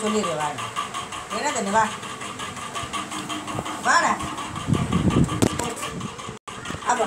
போய் சொல்லிடு வாங்க என்ன தண்ணி வா. வாடா. அப்போ